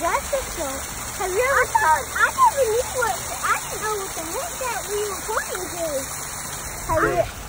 That's a show. Have you ever I thought, I never knew what, I didn't know what the heck that we were pointing to. Have I you,